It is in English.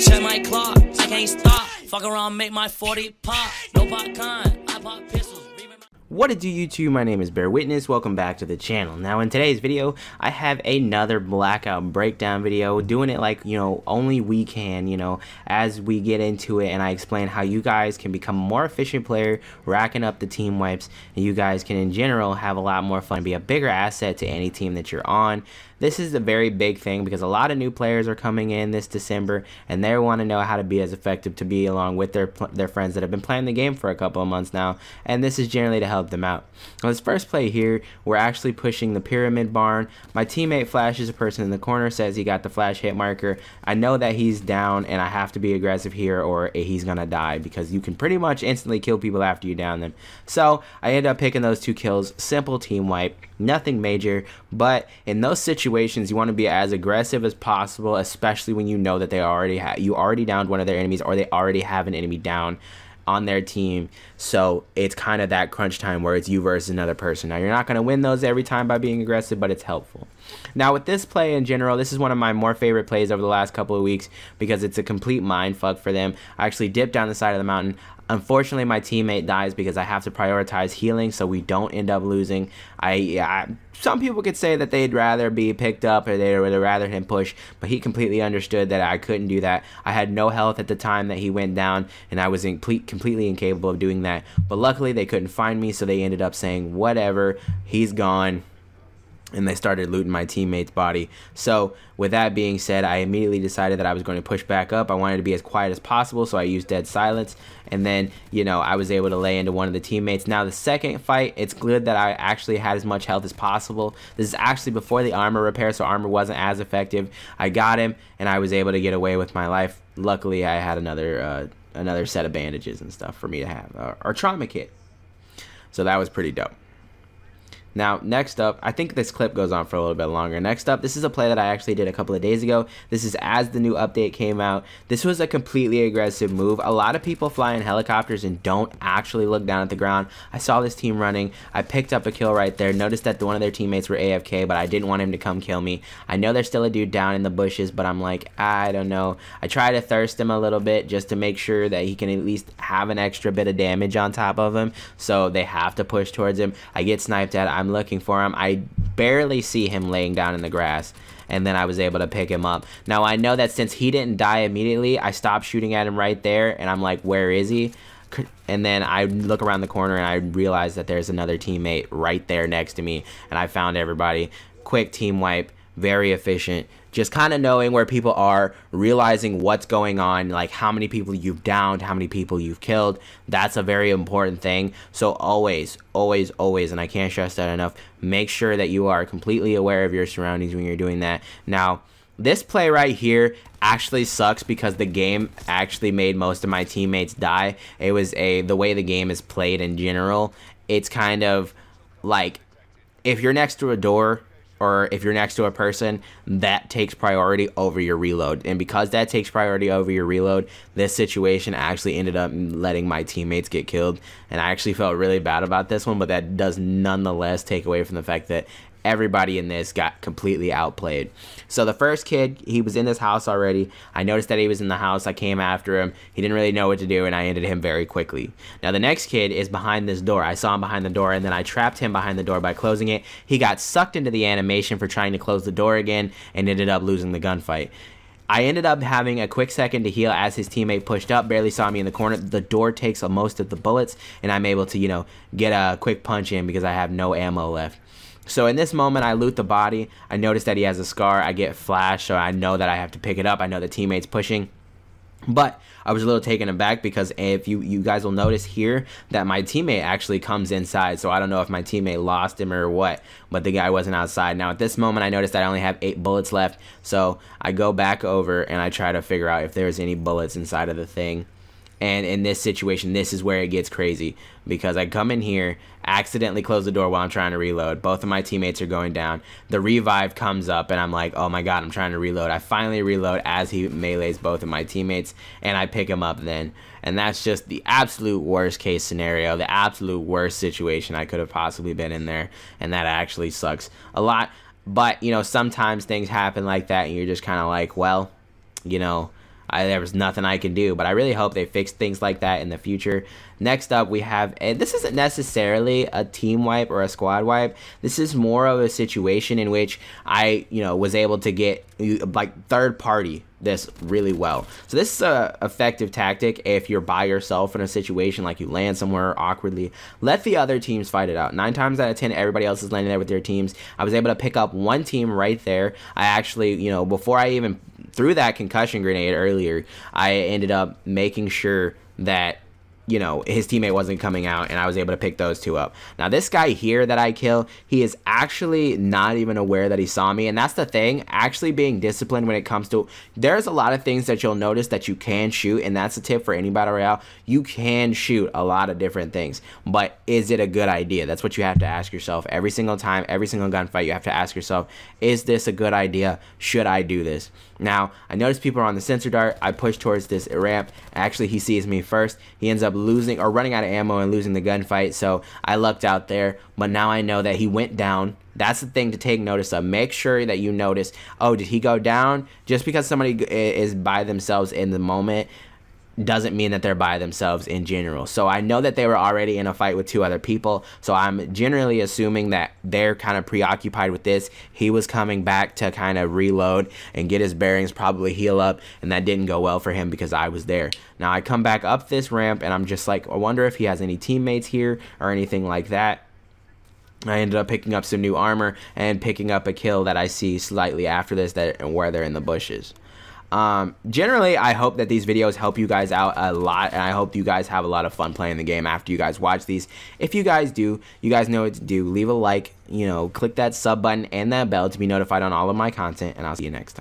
Check my clock, I can't stop. Fuck around, make my 40 pop. No popcorn, I pop pistols. What it do YouTube, my name is Bear Witness, welcome back to the channel. Now in today's video, I have another blackout breakdown video, doing it like, you know, only we can, you know, as we get into it and I explain how you guys can become a more efficient player, racking up the team wipes, and you guys can in general have a lot more fun, and be a bigger asset to any team that you're on. This is a very big thing because a lot of new players are coming in this December and they want to know how to be as effective to be along with their their friends that have been playing the game for a couple of months now and this is generally to help them out. On this first play here, we're actually pushing the pyramid barn. My teammate flashes a person in the corner, says he got the flash hit marker. I know that he's down and I have to be aggressive here or he's going to die because you can pretty much instantly kill people after you down them. So I end up picking those two kills. Simple team wipe, nothing major, but in those situations you want to be as aggressive as possible, especially when you know that they already have you already downed one of their enemies or they already have an enemy down on their team. So it's kind of that crunch time where it's you versus another person. Now you're not going to win those every time by being aggressive, but it's helpful. Now with this play in general, this is one of my more favorite plays over the last couple of weeks because it's a complete mind fuck for them. I actually dipped down the side of the mountain. Unfortunately, my teammate dies because I have to prioritize healing so we don't end up losing. I, I some people could say that they'd rather be picked up or they would rather him push, but he completely understood that I couldn't do that. I had no health at the time that he went down, and I was in completely incapable of doing that. But luckily, they couldn't find me, so they ended up saying, whatever, he's gone and they started looting my teammate's body. So, with that being said, I immediately decided that I was going to push back up. I wanted to be as quiet as possible, so I used dead silence. And then, you know, I was able to lay into one of the teammates. Now, the second fight, it's good that I actually had as much health as possible. This is actually before the armor repair, so armor wasn't as effective. I got him, and I was able to get away with my life. Luckily, I had another uh, another set of bandages and stuff for me to have, uh, or trauma kit. So that was pretty dope. Now, next up, I think this clip goes on for a little bit longer. Next up, this is a play that I actually did a couple of days ago. This is as the new update came out. This was a completely aggressive move. A lot of people fly in helicopters and don't actually look down at the ground. I saw this team running. I picked up a kill right there. Noticed that one of their teammates were AFK, but I didn't want him to come kill me. I know there's still a dude down in the bushes, but I'm like, I don't know. I try to thirst him a little bit just to make sure that he can at least have an extra bit of damage on top of him. So they have to push towards him. I get sniped at. I'm looking for him. I barely see him laying down in the grass and then I was able to pick him up. Now I know that since he didn't die immediately, I stopped shooting at him right there and I'm like, where is he? And then I look around the corner and I realize that there's another teammate right there next to me and I found everybody. Quick team wipe, very efficient just kind of knowing where people are, realizing what's going on, like how many people you've downed, how many people you've killed. That's a very important thing. So always, always, always, and I can't stress that enough, make sure that you are completely aware of your surroundings when you're doing that. Now, this play right here actually sucks because the game actually made most of my teammates die. It was a the way the game is played in general. It's kind of like if you're next to a door or if you're next to a person, that takes priority over your reload. And because that takes priority over your reload, this situation actually ended up letting my teammates get killed. And I actually felt really bad about this one, but that does nonetheless take away from the fact that everybody in this got completely outplayed. So the first kid, he was in this house already. I noticed that he was in the house. I came after him. He didn't really know what to do, and I ended him very quickly. Now the next kid is behind this door. I saw him behind the door, and then I trapped him behind the door by closing it. He got sucked into the animation for trying to close the door again, and ended up losing the gunfight. I ended up having a quick second to heal as his teammate pushed up, barely saw me in the corner. The door takes most of the bullets, and I'm able to, you know, get a quick punch in because I have no ammo left. So in this moment, I loot the body. I notice that he has a scar. I get flash, so I know that I have to pick it up. I know the teammate's pushing. But I was a little taken aback because if you you guys will notice here that my teammate actually comes inside. So I don't know if my teammate lost him or what, but the guy wasn't outside. Now at this moment I noticed that I only have eight bullets left. So I go back over and I try to figure out if there's any bullets inside of the thing. And in this situation, this is where it gets crazy because I come in here, accidentally close the door while I'm trying to reload. Both of my teammates are going down. The revive comes up, and I'm like, oh my god, I'm trying to reload. I finally reload as he melees both of my teammates, and I pick him up then. And that's just the absolute worst case scenario, the absolute worst situation I could have possibly been in there. And that actually sucks a lot. But, you know, sometimes things happen like that, and you're just kind of like, well, you know, I, there was nothing I can do. But I really hope they fix things like that in the future. Next up, we have, and this isn't necessarily a team wipe or a squad wipe. This is more of a situation in which I, you know, was able to get like third party this really well. So this is a effective tactic if you're by yourself in a situation like you land somewhere awkwardly. Let the other teams fight it out. Nine times out of ten, everybody else is landing there with their teams. I was able to pick up one team right there. I actually, you know, before I even threw that concussion grenade earlier, I ended up making sure that you know, his teammate wasn't coming out and I was able to pick those two up. Now, this guy here that I kill, he is actually not even aware that he saw me. And that's the thing, actually being disciplined when it comes to, there's a lot of things that you'll notice that you can shoot. And that's a tip for any Battle Royale. You can shoot a lot of different things, but is it a good idea? That's what you have to ask yourself every single time, every single gunfight. You have to ask yourself, is this a good idea? Should I do this? Now, I notice people are on the sensor dart. I push towards this ramp. Actually, he sees me first. He ends up losing or running out of ammo and losing the gunfight. So I lucked out there. But now I know that he went down. That's the thing to take notice of. Make sure that you notice, oh, did he go down? Just because somebody is by themselves in the moment doesn't mean that they're by themselves in general. So I know that they were already in a fight with two other people. So I'm generally assuming that they're kind of preoccupied with this. He was coming back to kind of reload and get his bearings, probably heal up, and that didn't go well for him because I was there. Now I come back up this ramp and I'm just like, I wonder if he has any teammates here or anything like that. I ended up picking up some new armor and picking up a kill that I see slightly after this that where they're in the bushes. Um, generally, I hope that these videos help you guys out a lot, and I hope you guys have a lot of fun playing the game after you guys watch these. If you guys do, you guys know what to do. Leave a like, you know, click that sub button and that bell to be notified on all of my content, and I'll see you next time.